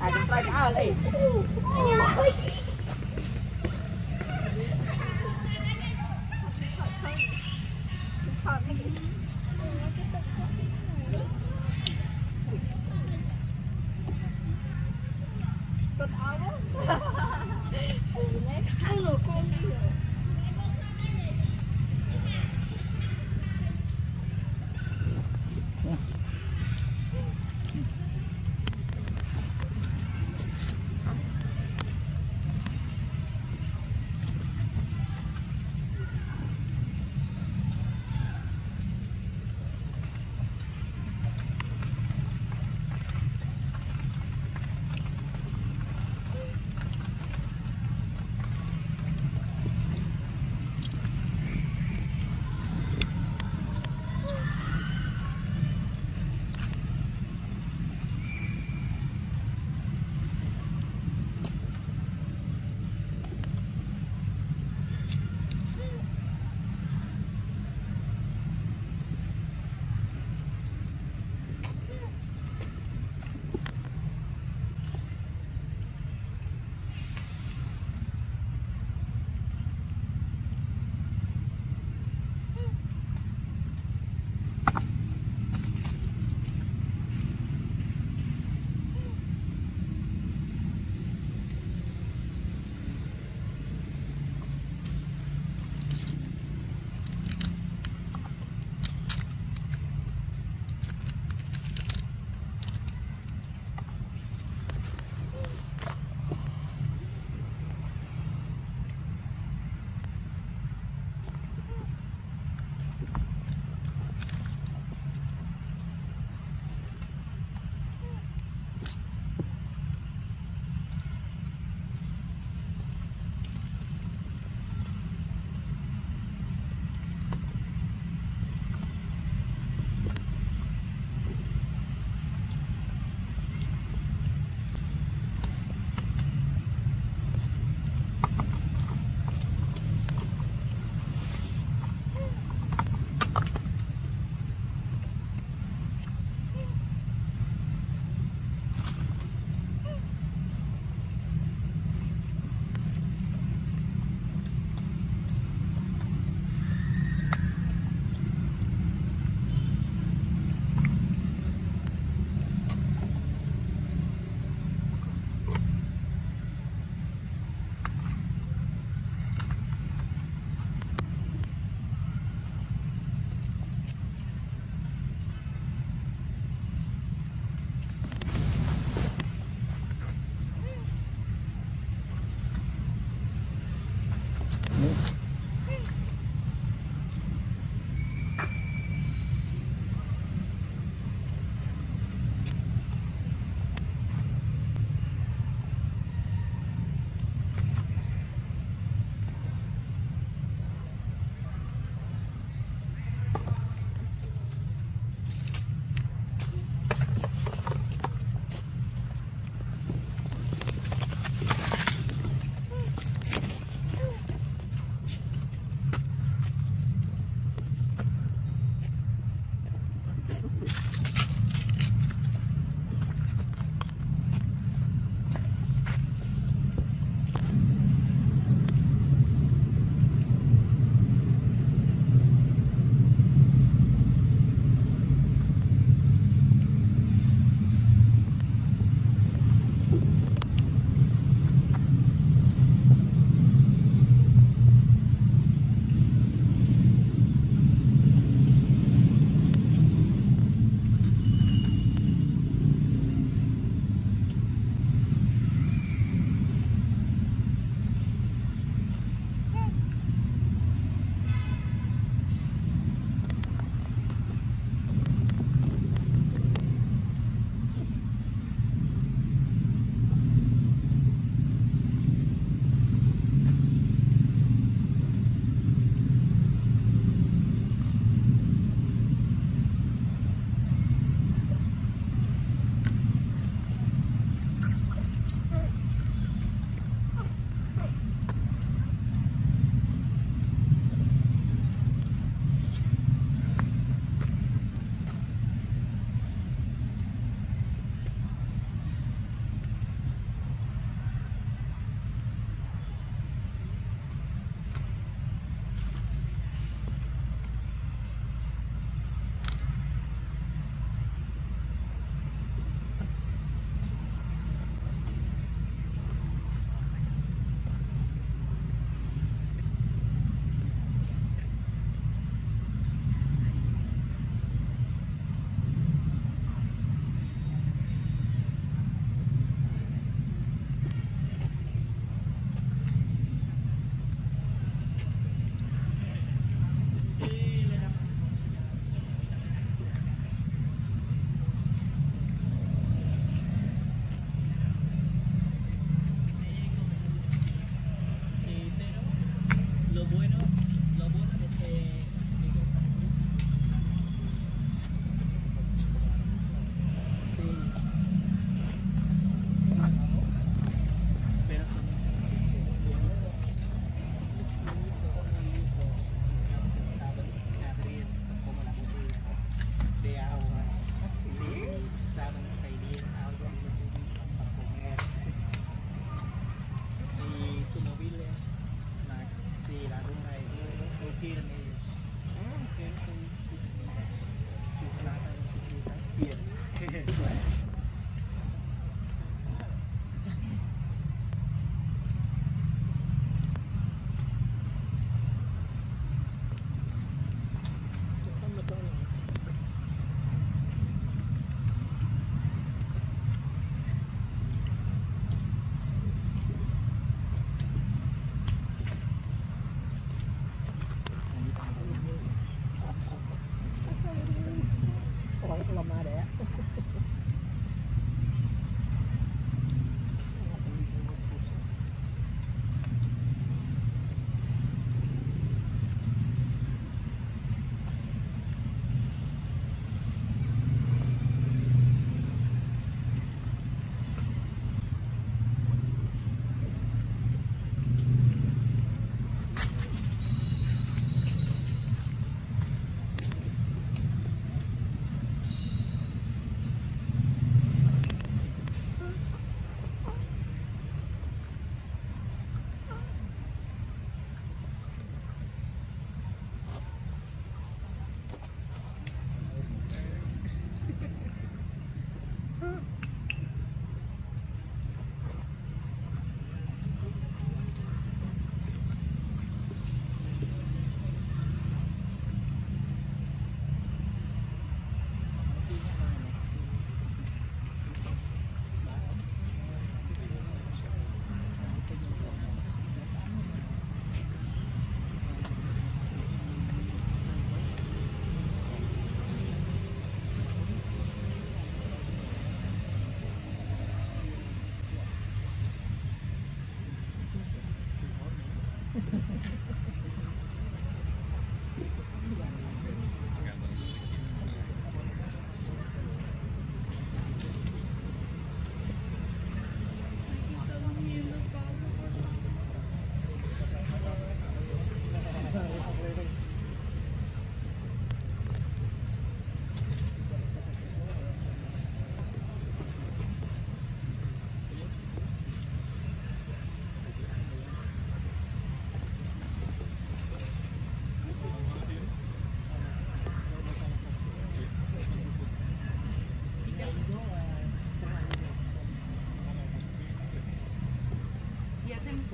I can like out, hey.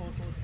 four, four,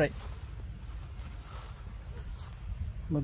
right. Mà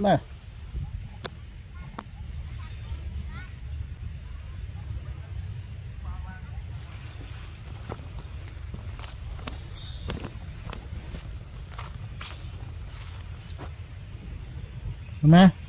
đúng rồi Come.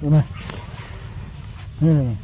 đúng không Đây này.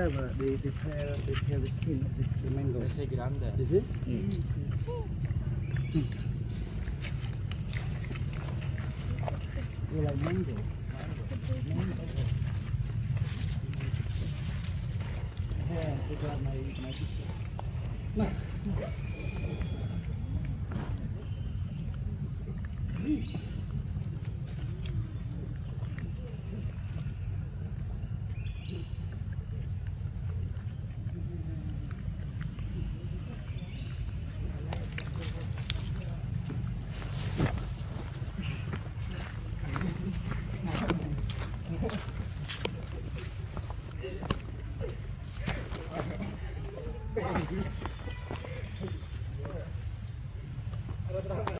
How they clever. They they they the skin of this, the mango. They take it under. Is it? You like mango? Yeah, they got my my biscuit.